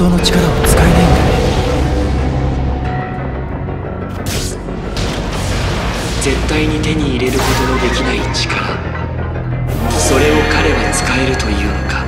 当の力を使えないんだね。絶対に手に入れることのできない力。それを彼は使えるというのか。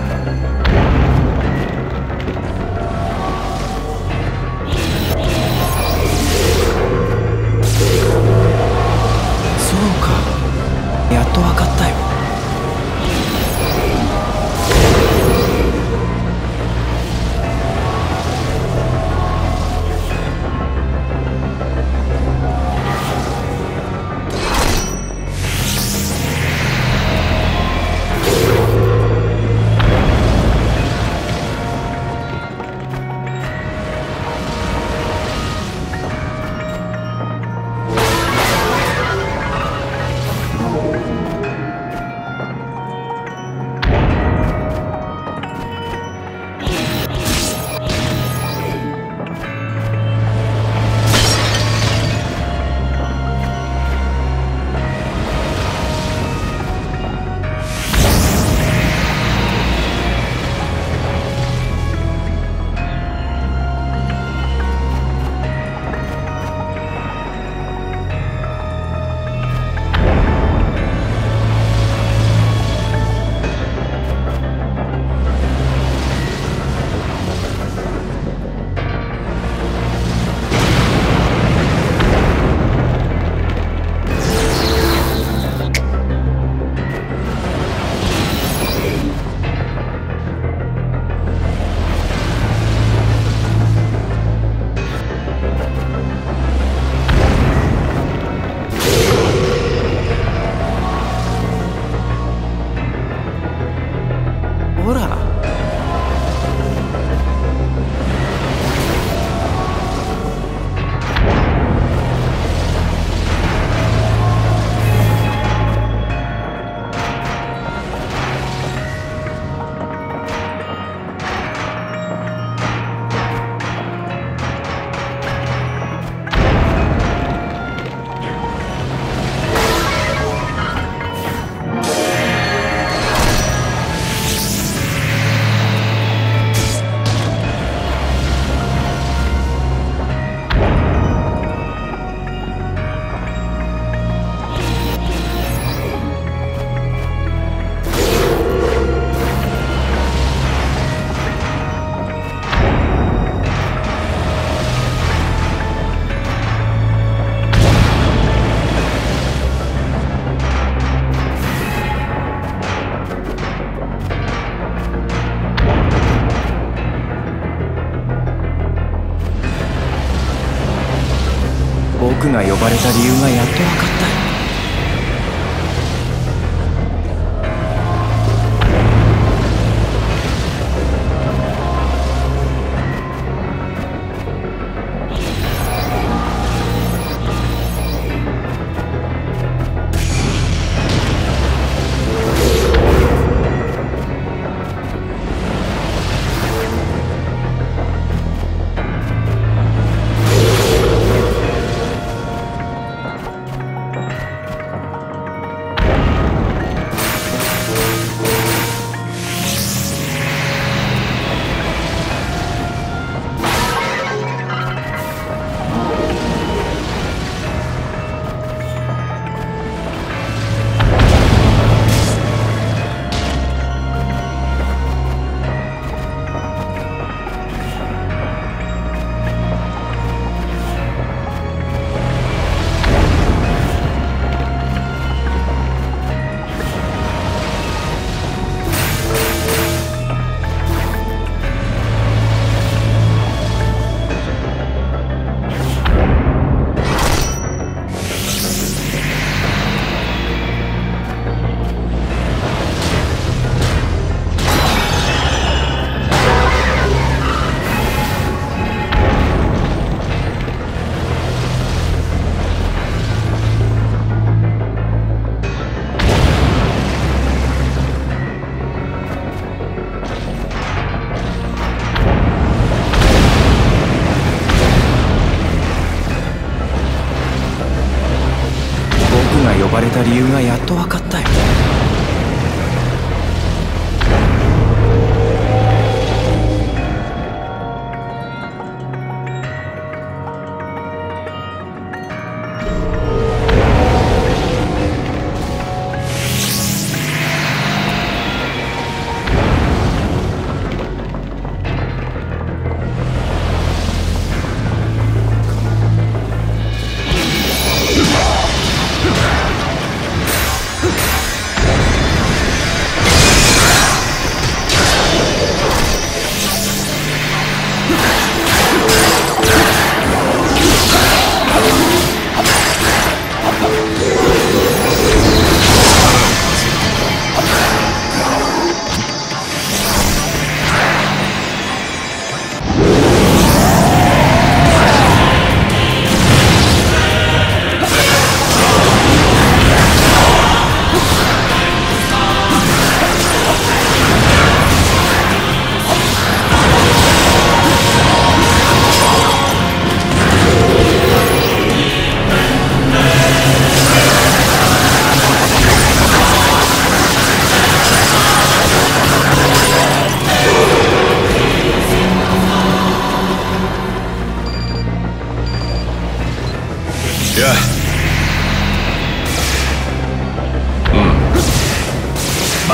ばれた理由がやっと分かった。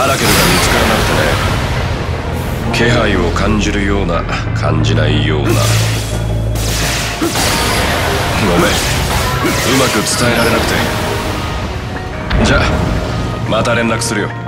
ラケルが見つからなくてね。気配を感じるような感じないような。ごめん。うまく伝えられなくて。じゃあまた連絡するよ。